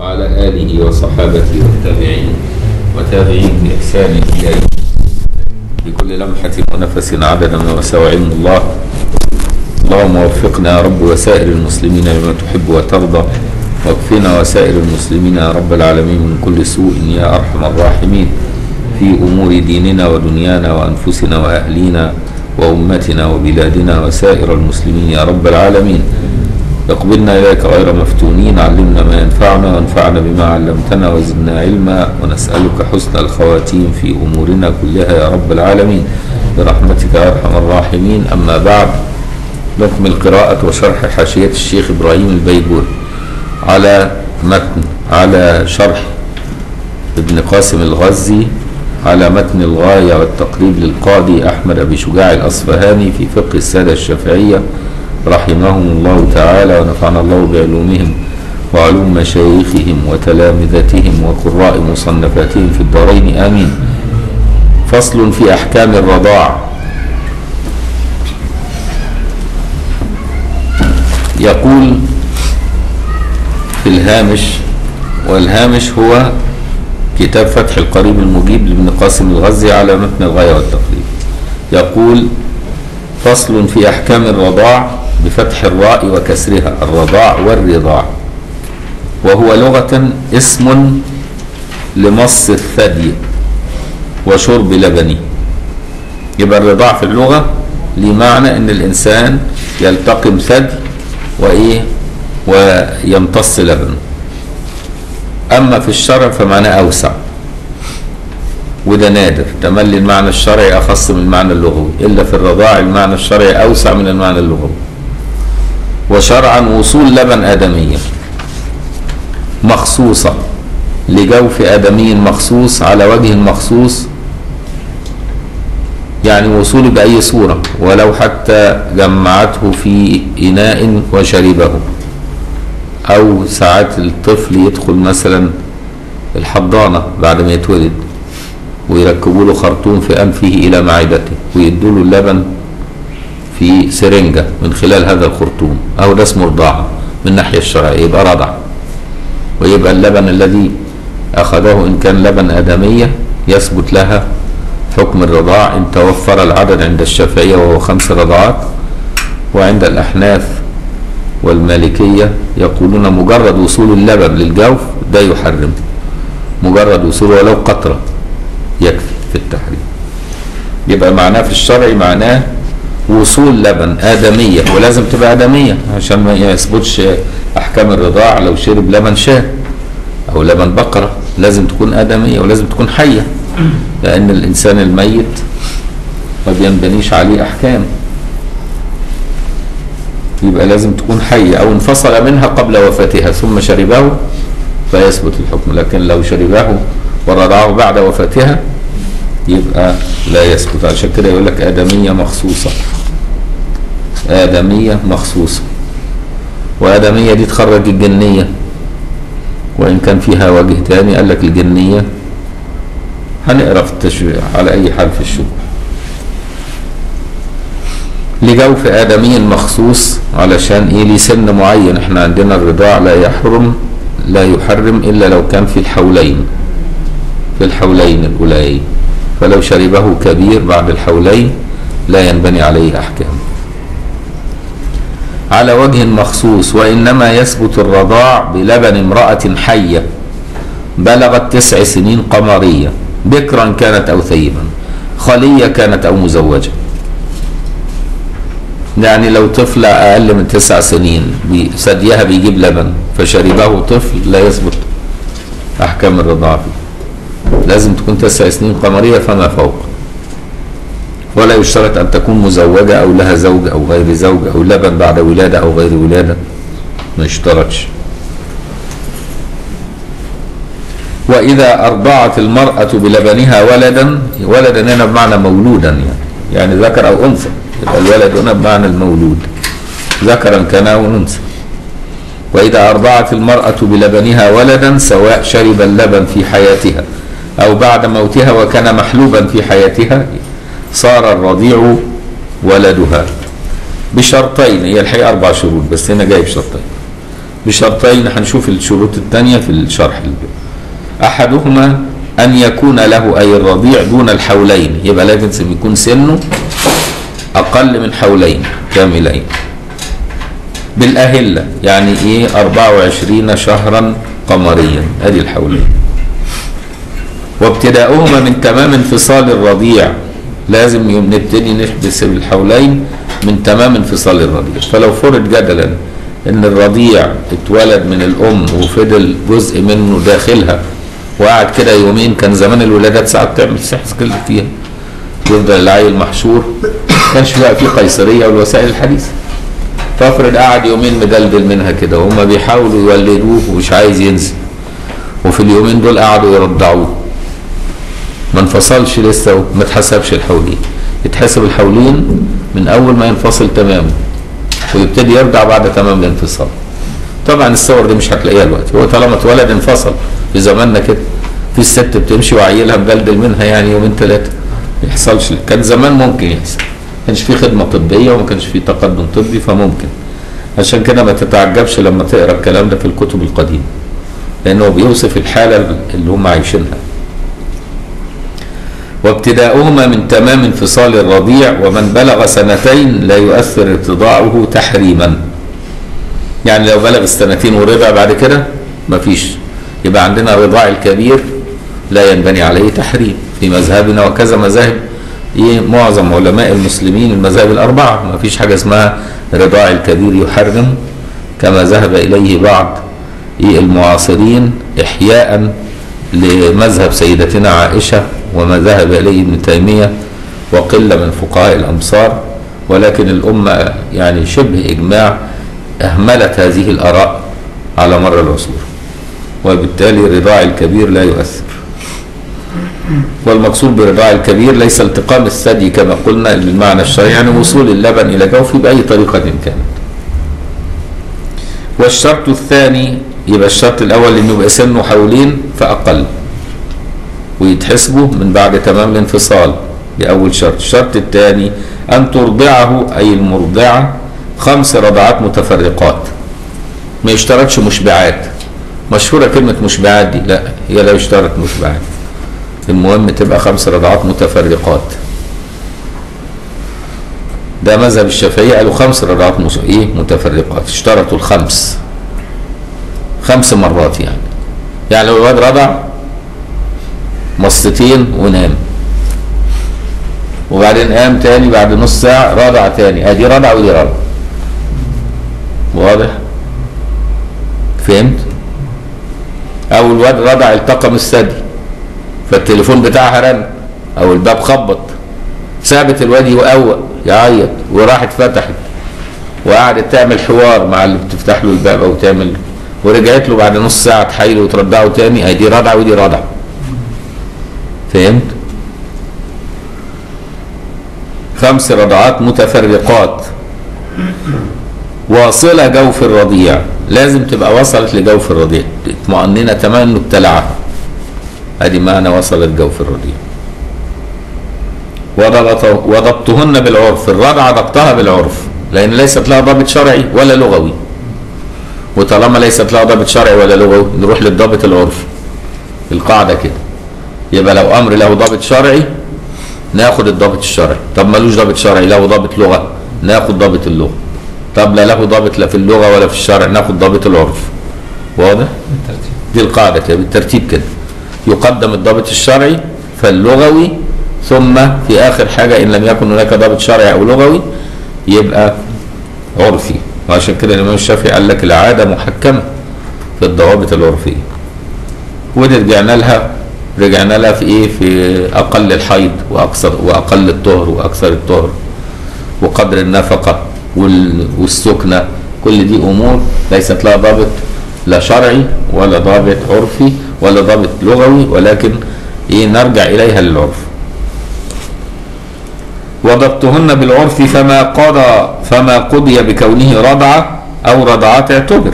وعلى آله وصحابته والتابعين وتابعين بإحسان إلى بكل لمحة ونفس عدد ما وسع علم الله. اللهم وفقنا يا رب وسائر المسلمين لما تحب وترضى. واكفنا وسائر المسلمين يا رب العالمين من كل سوء يا أرحم الراحمين. في أمور ديننا ودنيانا وأنفسنا وأهلينا وأمتنا وبلادنا وسائر المسلمين يا رب العالمين. اقبلنا إليك غير مفتونين علمنا ما ينفعنا وانفعنا بما علمتنا وزدنا علما ونسألك حسن الخواتيم في أمورنا كلها يا رب العالمين. برحمتك يا أرحم الراحمين. أما بعد نكمل قراءة وشرح حاشية الشيخ إبراهيم البيجوري على متن على شرح ابن قاسم الغزي على متن الغاية والتقريب للقاضي أحمد أبي شجاع الأصفهاني في فقه السادة الشافعية رحمهم الله تعالى ونفعنا الله بعلومهم وعلوم مشايخهم وتلامذتهم وقراء مصنفاتهم في الدارين. آمين. فصل في أحكام الرضاع. يقول في الهامش والهامش هو كتاب فتح القريب المجيب لابن قاسم الغزي على متن الغاية والتقريب. يقول فصل في أحكام الرضاع. بفتح الراء وكسرها الرضاع والرضاع. وهو لغة اسم لمص الثدي وشرب لبنه يبقى الرضاع في اللغة لمعنى إن الإنسان يلتقم ثدي وإيه؟ ويمتص لبن أما في الشرع فمعناه أوسع. وده نادر. تملي المعنى الشرعي أخص من المعنى اللغوي. إلا في الرضاع المعنى الشرعي أوسع من المعنى اللغوي. وشرعا وصول لبن آدمية. مخصوصة. لجوف آدمي مخصوص على وجه مخصوص. يعني وصوله بأي صورة. ولو حتى جمعته في إناء وشربه. أو ساعات الطفل يدخل مثلا الحضانة بعد ما يتولد. ويركبوا له خرطوم في أنفه إلى معدته. ويدوا له اللبن في سرنجه من خلال هذا الخرطوم أو ده اسمه رضاعه من الناحيه الشرعيه يبقى رضع. ويبقى اللبن الذي أخذه إن كان لبن آدمية يثبت لها حكم الرضاع. إن توفر العدد عند الشافعية وهو خمس رضعات وعند الأحناف والمالكية يقولون مجرد وصول اللبن للجوف ده يحرم. مجرد وصوله ولو قطرة يكفي في التحريم. يبقى معناه في الشرع معناه وصول لبن آدمية ولازم تبقى آدمية عشان ما يثبتش أحكام الرضاع لو شرب لبن شاه أو لبن بقرة لازم تكون آدمية ولازم تكون حية لأن الإنسان الميت ما بينبنيش عليه أحكام. يبقى لازم تكون حية أو انفصل منها قبل وفاتها ثم شربه فيثبت الحكم. لكن لو شربه ورضعه بعد وفاتها يبقى لا يثبت. عشان كده يقول لك آدمية مخصوصة. آدمية مخصوصة. وآدمية دي تخرج الجنية. وإن كان فيها وجه تاني قال لك الجنية هنقرأ في التشريع على أي حال في الشبه. لجوف آدمي مخصوص علشان إيه؟ ليه سن معين. إحنا عندنا الرضاع لا يحرم لا يحرم إلا لو كان في الحولين. في الحولين الأوليين. فلو شربه كبير بعد الحولين لا ينبني عليه أحكام. على وجه مخصوص وإنما يثبت الرضاع بلبن امرأة حية بلغت تسع سنين قمرية بكرا كانت أو ثيبا خلية كانت أو مزوجة. يعني لو طفلة أقل من تسع سنين ثديها بيجيب لبن فشربه طفل لا يثبت أحكام الرضاعة لازم تكون تسع سنين قمرية فما فوق. ولا يشترط أن تكون مزوجة أو لها زوج أو غير زوج أو لبن بعد ولادة أو غير ولادة. ما يشترطش. وإذا أرضعت المرأة بلبنها ولدا ولدا هنا بمعنى مولودا يعني. يعني ذكر أو أنثى. يبقى الولد هنا بمعنى المولود. ذكرا كان أو أنثى. وإذا أرضعت المرأة بلبنها ولدا سواء شرب اللبن في حياتها أو بعد موتها وكان محلوبا في حياتها صار الرضيع ولدها. بشرطين هي الحقيقة أربع شروط بس هنا جايب شرطين. بشرطين هنشوف الشروط الثانية في الشرح. أحدهما أن يكون له أي الرضيع دون الحولين يبقى لازم يكون سنه أقل من حولين كاملين. بالأهلة يعني إيه؟ 24 شهرا قمريا أدي الحولين. وابتداؤهما من تمام انفصال الرضيع. لازم نبتدي نحبس الحولين من تمام انفصال الرضيع. فلو فرض جدلا إن الرضيع اتولد من الأم وفضل جزء منه داخلها وقعد كده يومين كان زمان الولادات ساعات تعمل سحس كل فيها. يفضل العيل محشور. كانش بقى في قيصرية والوسائل الحديثة. فافرض قعد يومين مدلدل منها كده وهم بيحاولوا يولدوه ومش عايز ينزل. وفي اليومين دول قعدوا يرضعوه. ما انفصلش لسه وما اتحسبش الحولين. يتحسب الحولين من أول ما ينفصل تماما ويبتدي يرجع بعد تمام الانفصال. طبعا الصور دي مش هتلاقيها دلوقتي. هو طالما اتولد انفصل في زماننا كده في الست بتمشي وعيلها مدلدل منها يعني يومين ثلاثة ما يحصلش كان زمان ممكن يحصل. ما كانش في خدمة طبية وما كانش في تقدم طبي فممكن. عشان كده ما تتعجبش لما تقرأ الكلام ده في الكتب القديمة. لأنه بيوصف الحالة اللي هم عايشينها. وابتداؤهما من تمام انفصال الرضيع ومن بلغ سنتين لا يؤثر ارتضاعه تحريما. يعني لو بلغ السنتين ورضع بعد كده مفيش يبقى عندنا رضاع الكبير لا ينبني عليه تحريم. في مذهبنا وكذا مذاهب إيه معظم علماء المسلمين المذاهب الأربعة. ما فيش حاجة اسمها رضاع الكبير يحرم. كما ذهب إليه بعض إيه المعاصرين احياء لمذهب سيدتنا عائشة وما ذهب إليه ابن تيمية وقله من فقهاء الأمصار ولكن الأمة يعني شبه إجماع أهملت هذه الآراء على مر العصور وبالتالي رضاع الكبير لا يؤثر والمقصود برضاع الكبير ليس التقام الثدي كما قلنا بالمعنى الشرعي يعني وصول اللبن إلى جوفه بأي طريقة كانت. والشرط الثاني يبقى الشرط الأول إنه يبقى سنه حولين فأقل ويتحسبوا من بعد تمام الانفصال باول شرط، الشرط الثاني أن ترضعه أي المرضعة خمس رضعات متفرقات. ما يشترطش مشبعات. مشهورة كلمة مشبعات دي لا هي لا يشترط مشبعات. المهم تبقى خمس رضعات متفرقات ده مذهب الشافعية قالوا خمس رضعات. إيه متفرقات اشترطوا الخمس خمس مرات يعني يعني لو الواد رضع مصتين ونام. وبعدين قام تاني بعد نص ساعة رضع تاني. أدي رضع ودي رضع واضح؟ فهمت؟ أو الواد رضع التقم الثدي فالتليفون بتاعها رن. أو الباب خبط. سابت الواد يقوق يعيط وراحت فتحت. وقعدت تعمل حوار مع اللي بتفتح له الباب أو تعمل ورجعت له بعد نص ساعة تحايله وترضعه تاني. اهي دي رضعه ودي رضعه فهمت؟ خمس رضعات متفرقات. واصلة جوف الرضيع. لازم تبقى وصلت لجوف الرضيع. اطمأننا تماما إنه ابتلعها. أدي معنى وصلت جوف الرضيع. وضبط وضبطهن بالعرف. الرضع ضبطها بالعرف. لأن ليست لها ضابط شرعي ولا لغوي. وطالما ليست لها ضابط شرعي ولا لغوي نروح للضابط العرفي القاعدة كده. يبقى لو أمر له ضابط شرعي ناخد الضابط الشرعي. طب ملوش ضابط شرعي له ضابط لغة ناخد ضابط اللغة. طب لا له ضابط لا في اللغة ولا في الشرع ناخد ضابط العرف. واضح؟ دي القاعدة كده بالترتيب كده. يقدم الضابط الشرعي فاللغوي ثم في آخر حاجة إن لم يكن هناك ضابط شرعي أو لغوي يبقى عرفي. وعشان كده الإمام الشافعي قال لك العادة محكمة في الضوابط العرفية. ودي رجعنا لها رجعنا لها في إيه؟ في أقل الحيض وأكثر وأقل الطهر وأكثر الطهر وقدر النفقة والسكنة. كل دي أمور ليست لها ضابط لا شرعي ولا ضابط عرفي ولا ضابط لغوي ولكن إيه؟ نرجع إليها للعرف. وضبطهن بالعرف فما قضى فما قضي بكونه رضعة أو رضعات اعتبر.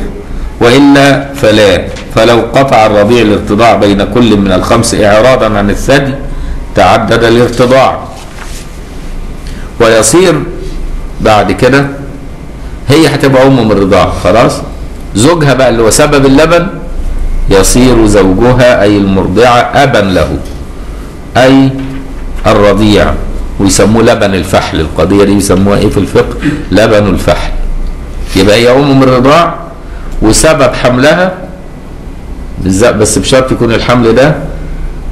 وإلا فلا. فلو قطع الرضيع الارتضاع بين كل من الخمس إعراضا عن الثدي تعدد الارتضاع. ويصير بعد كده هي هتبقى أم من الرضاع. خلاص؟ زوجها بقى اللي هو سبب اللبن يصير زوجها أي المرضعة أبا له أي الرضيع. ويسموه لبن الفحل القضية دي يسموها إيه في الفقه؟ لبن الفحل. يبقى هي أم من الرضاع وسبب حملها بس بشرط يكون الحمل ده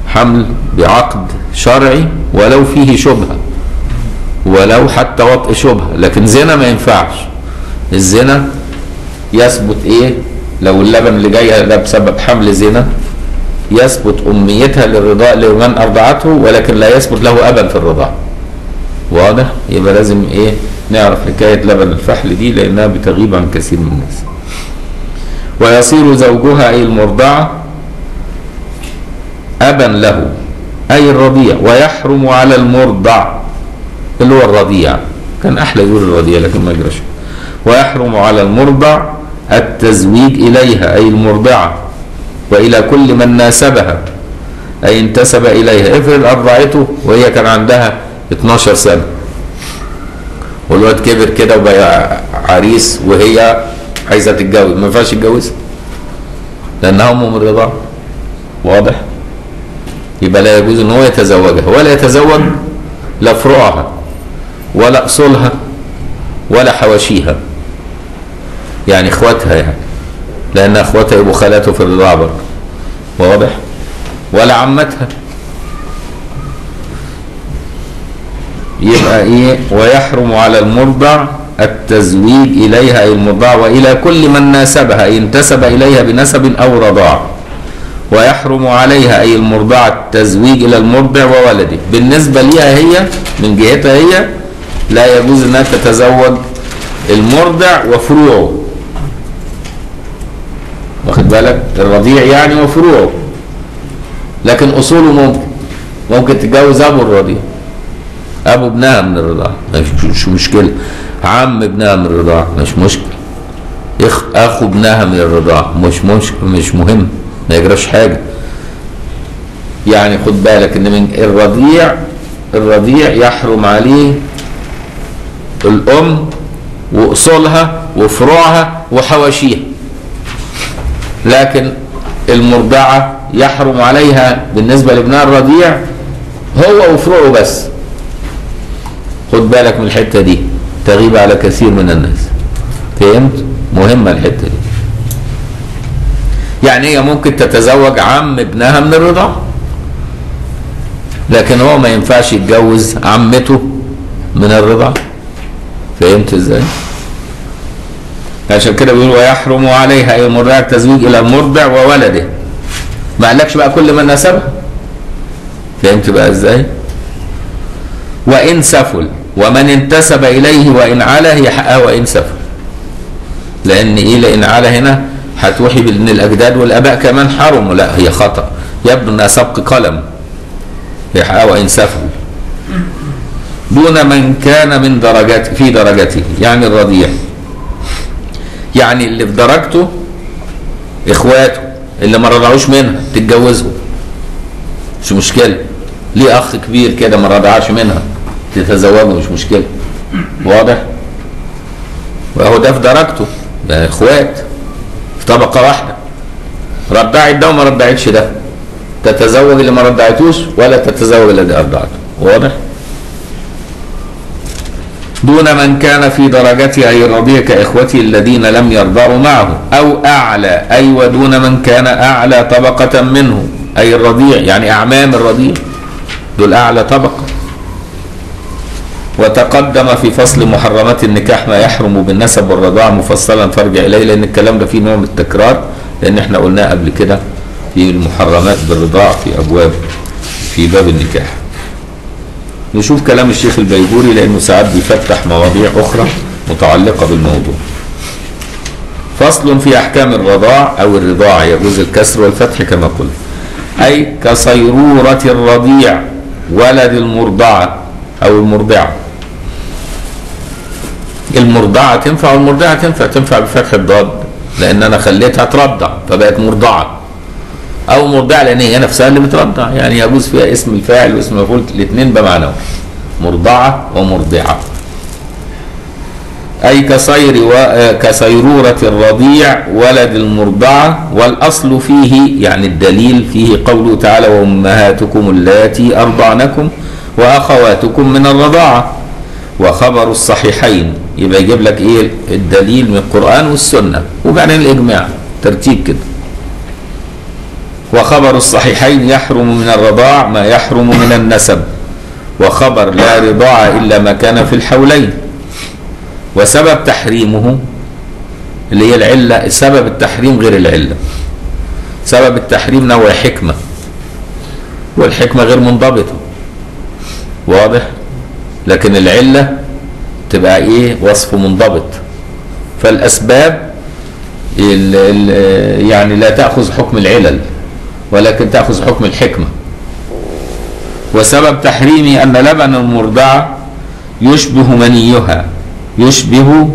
حمل بعقد شرعي ولو فيه شبهة ولو حتى وطء شبهة لكن زنا ما ينفعش. الزنا يثبت إيه؟ لو اللبن اللي جاي ده بسبب حمل زنا يثبت أميتها للرضاء لمن أرضعته ولكن لا يثبت له أبا في الرضاع واضح؟ يبقى لازم إيه؟ نعرف حكاية لبن الفحل دي لأنها بتغيب عن كثير من الناس. ويصير زوجها أي المرضعه أبا له أي الرضيع ويحرم على المرضع اللي هو الرضيع. كان أحلى يقول الرضيع لكن ما يجراش ويحرم على المرضع التزويج إليها أي المرضعه وإلى كل من ناسبها أي انتسب إليها. افرض ارضعته وهي كان عندها 12 سنة والواد كبر كده وبقى عريس وهي عايزه تتجوز. ما ينفعش تتجوزها لانها ام من الرضاعه واضح؟ يبقى لا يجوز إن هو يتزوجها ولا يتزوج لا فروعها ولا أصولها ولا حواشيها يعني إخواتها يعني. لأن أخواتها يبقوا خالاته في الرضاعة برضه. واضح؟ ولا عمتها. يبقى إيه؟ ويحرم على المرضع التزويج إليها أي المرضع وإلى كل من ناسبها اي انتسب إليها بنسب أو رضاع. ويحرم عليها أي المرضعه التزويج إلى المرضع وولده. بالنسبة ليها هي من جهتها هي لا يجوز إنها تتزوج المرضع وفروعه. واخد بالك؟ الرضيع يعني وفروعه. لكن أصوله ممكن. ممكن تتجوز أبو الرضيع. أبو ابنها من الرضاعه مش, مش مشكلة. عم ابنها من الرضاعه مش مشكله إخ أخو ابنها من الرضاعه مش مش مش مهم ما يجراش حاجة. يعني خد بالك إن من الرضيع الرضيع يحرم عليه الأم وأصولها وفروعها وحواشيها. لكن المرضعة يحرم عليها بالنسبة لابنها الرضيع هو وفروعه بس. خد بالك من الحتة دي. تغيب على كثير من الناس. فهمت؟ مهمة الحتة دي. يعني هي ممكن تتزوج عم ابنها من الرضاعه لكن هو ما ينفعش يتجوز عمته من الرضاعه فهمت إزاي؟ عشان كده بيقول ويحرم عليها أي المرضع التزويج إلى المرضع وولده. ما قالكش بقى كل من نسبها؟ فهمت بقى إزاي؟ وإن سفل. ومن انتسب إليه وإن علا هي حقها وإن سفل لأن إيه لأن علا هنا؟ هتوحي بان الأجداد والآباء كمان حرموا لا هي خطأ. يبدو انها سبق قلم. هي حقها وإن سفل دون من كان من درجات في درجته. يعني الرضيع. يعني اللي في درجته إخواته. اللي ما رضعوش منها تتجوزهم مش مشكلة. ليه أخ كبير كده ما رضعش منها؟ تتزوجه مش مشكلة. واضح؟ وهو ده في درجته. ده إخوات في طبقة واحدة. رضعت ده وما رضعتش ده. تتزوج اللي ما رضعتوش ولا تتزوج اللي ارضعته واضح؟ دون من كان في درجته أي الرضيع كإخوته الذين لم يرضعوا معه أو أعلى أي ودون من كان أعلى طبقة منه. أي الرضيع يعني أعمام الرضيع. دول أعلى طبقة. وتقدم في فصل محرمات النكاح ما يحرم بالنسب والرضاعة مفصلا. فارجع إليه لأن الكلام ده فيه نوع من التكرار لأن إحنا قلناه قبل كده في المحرمات بالرضاعة في أبواب في باب النكاح. نشوف كلام الشيخ البيجوري لأنه ساعات بيفتح مواضيع أخرى متعلقة بالموضوع. فصل في أحكام الرضاع أو الرضاعة يجوز الكسر والفتح كما قلت. أي كصيرورة الرضيع ولد المرضعة. أو المرضعة. المرضعة تنفع والمرضعة تنفع تنفع بفتح الضاد لأن أنا خليتها ترضع فبقت مرضعة. أو مرضعة لأن هي نفسها اللي بترضع يعني يجوز فيها اسم الفاعل واسم المفعول الاثنين بمعنى مرضعة ومرضعة. أي كصير و... كصيرورة الرضيع ولد المرضعة والأصل فيه يعني الدليل فيه قوله تعالى وأمهاتكم اللاتي أرضعنكم وأخواتكم من الرضاعة. وخبر الصحيحين. يبقى يجيب لك إيه؟ الدليل من القرآن والسنة. وبعدين الإجماع. ترتيب كده. وخبر الصحيحين يحرم من الرضاع ما يحرم من النسب. وخبر لا رضاع إلا ما كان في الحولين. وسبب تحريمه اللي هي العلة. سبب التحريم غير العلة. سبب التحريم نوع حكمة. والحكمة غير منضبطة. واضح؟ لكن العلة تبقى إيه؟ وصف منضبط. فالأسباب ال ال يعني لا تأخذ حكم العلل ولكن تأخذ حكم الحكمة. وسبب تحريمه أن لبن المرضعة يشبه منيها يشبه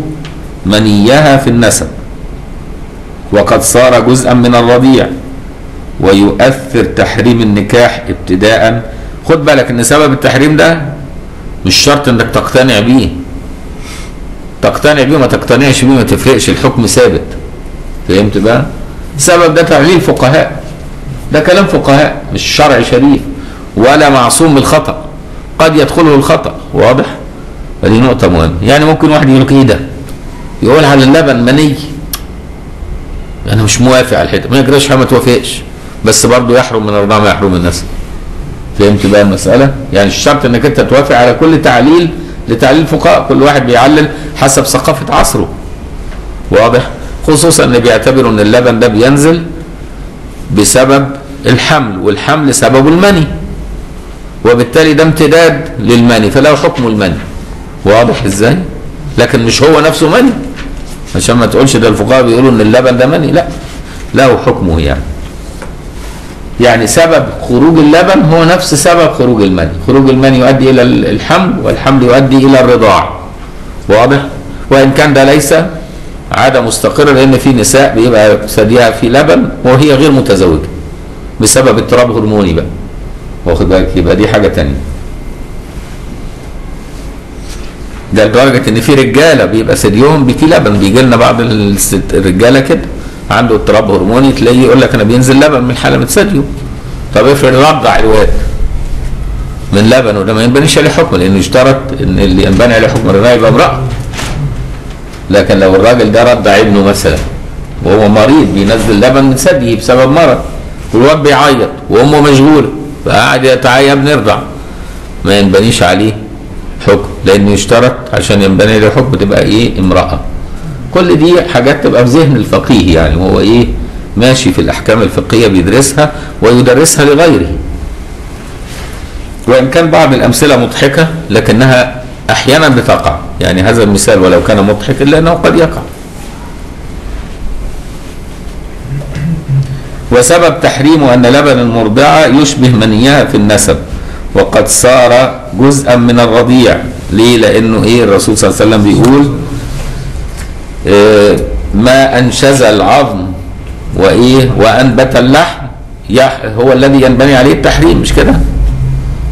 منيها في النسب. وقد صار جزءا من الرضيع ويؤثر تحريم النكاح ابتداء خد بالك إن سبب التحريم ده مش شرط إنك تقتنع بيه. تقتنع بيه ما تقتنعش بيه ما تفرقش الحكم ثابت. فهمت بقى؟ السبب ده تعليل فقهاء. ده كلام فقهاء مش شرع شريف. ولا معصوم من الخطأ قد يدخله الخطأ. واضح؟ فدي نقطة مهمة. يعني ممكن واحد لك إيه ده؟ يقول على اللبن مني. أنا مش موافق على الحته ما يجراش ما توافقش. بس برضه يحرم من الرضاعة ما يحرم من النسب فهمت بقى المسألة؟ يعني الشرط إنك أنت توافق على كل تعليل لتعليل فقهاء كل واحد بيعلل حسب ثقافة عصره. واضح؟ خصوصا ان بيعتبروا إن اللبن ده بينزل بسبب الحمل والحمل سببه المني. وبالتالي ده امتداد للمني فله حكم المني. واضح إزاي؟ لكن مش هو نفسه مني. عشان ما تقولش ده الفقهاء بيقولوا إن اللبن ده مني لا له حكمه يعني. يعني سبب خروج اللبن هو نفس سبب خروج المني. خروج المني يؤدي إلى الحمل والحمل يؤدي إلى الرضاعه واضح؟ وإن كان ده ليس عادة مستقرة لأن في نساء بيبقى ثديها في لبن وهي غير متزوجة بسبب اضطراب هرموني بقى. واخد بالك؟ يبقى دي حاجة تانية. ده لدرجة إن في رجالة بيبقى ثديهم في لبن بيجي لنا بعض الرجالة كده. عنده اضطراب هرموني تلاقيه يقول لك أنا بينزل لبن من حلبة ثديه طب افرض رضع الواد من لبنه ده ما ينبنيش عليه حكم لأنه اشترط إن اللي ينبني عليه حكم الرضاعه يبقى امرأة. لكن لو الراجل ده رضع ابنه مثلا وهو مريض بينزل لبن من ثديه بسبب مرض والواد بيعيط وأمه مشغولة فقعد ابني ارضع ما ينبنيش عليه حكم لأنه يشترط عشان ينبني عليه حكم تبقى إيه؟ امرأة. كل دي حاجات تبقى في ذهن الفقيه يعني هو إيه؟ ماشي في الأحكام الفقهية بيدرسها ويدرسها لغيره. وإن كان بعض الأمثلة مضحكة لكنها أحيانا بتقع. يعني هذا المثال ولو كان مضحك إلا أنه قد يقع. وسبب تحريمه أن لبن المرضعه يشبه منيها في النسب وقد صار جزءا من الرضيع. ليه؟ لأنه إيه؟ الرسول صلى الله عليه وسلم بيقول إيه ما أنشز العظم وإيه؟ وأنبت اللحم. هو الذي ينبني عليه التحريم مش كده؟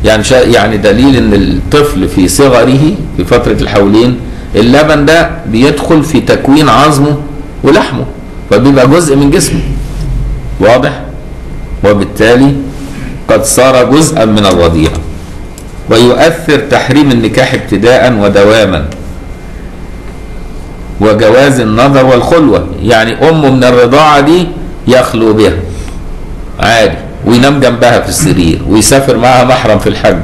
يعني يعني دليل إن الطفل في صغره في فترة الحولين اللبن ده بيدخل في تكوين عظمه ولحمه فبيبقى جزء من جسمه. واضح؟ وبالتالي قد صار جزءا من الرضيع. ويؤثر تحريم النكاح ابتداء ودواما. وجواز النظر والخلوة. يعني أمه من الرضاعة دي يخلو بها عادي. وينام جنبها في السرير ويسافر معها محرم في الحج.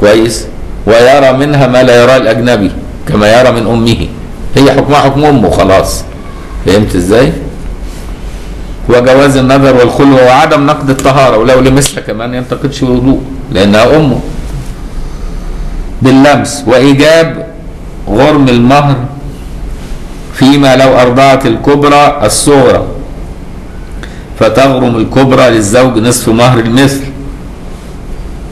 كويس؟ ويرى منها ما لا يراه الأجنبي كما يرى من أمه. هي حكمها حكم أمه خلاص. فهمت إزاي؟ وجواز النظر والخلوة وعدم نقد الطهارة. ولو لمسها كمان ينتقدش الوضوء لأنها أمه. باللمس. وإيجاب غرم المهر فيما لو أرضعت الكبرى الصغرى فتغرم الكبرى للزوج نصف مهر المثل.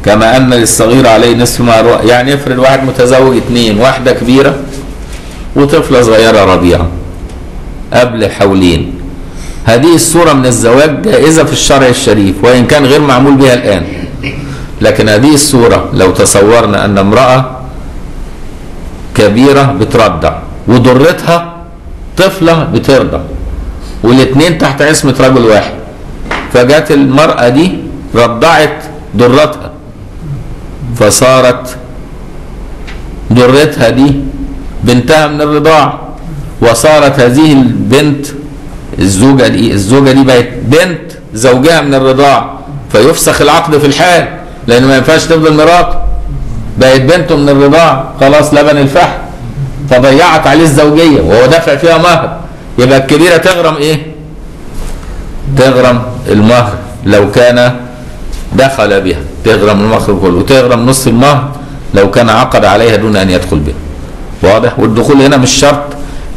كما أن للصغير عليه نصف مهر يعني افرض واحد متزوج اثنين واحدة كبيرة وطفلة صغيرة رضيعة قبل حولين. هذه الصورة من الزواج جائزة في الشرع الشريف وإن كان غير معمول بها الآن. لكن هذه الصورة لو تصورنا أن امرأة كبيرة بترضع وضرتها طفلة بترضع والاثنين تحت عصمة رجل واحد. فجت المرأة دي رضعت ضرتها فصارت ضرتها دي بنتها من الرضاعة وصارت هذه البنت الزوجة دي الزوجة دي بقت بنت زوجها من الرضاعة فيفسخ العقد في الحال لأن ما ينفعش تفضل مراته. بقت بنته من الرضاعة خلاص لبن الفحم. فضيعت عليه الزوجية وهو دافع فيها مهر. يبقى الكبيرة تغرم إيه؟ تغرم المهر. لو كان دخل بها تغرم المهر كله وتغرم نصف المهر لو كان عقد عليها دون أن يدخل بها. واضح؟ والدخول هنا مش شرط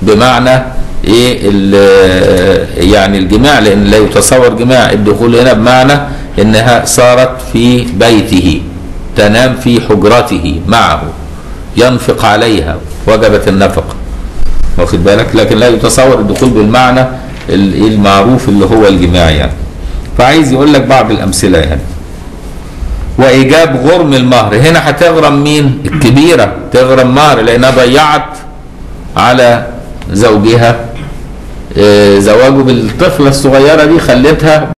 بمعنى إيه ال- يعني الجماع لأن لا يتصور جماع الدخول هنا بمعنى إنها صارت في بيته تنام في حجرته معه ينفق عليها. وجبت النفقه واخد بالك؟ لكن لا يتصور الدخول بالمعنى ال- المعروف اللي هو الجماع يعني. فعايز يقول لك بعض الأمثلة يعني. وإيجاب غرم المهر. هنا هتغرم مين؟ الكبيرة. تغرم مهر لأنها ضيعت على زوجها. آه، زواجه بالطفلة الصغيرة دي خلتها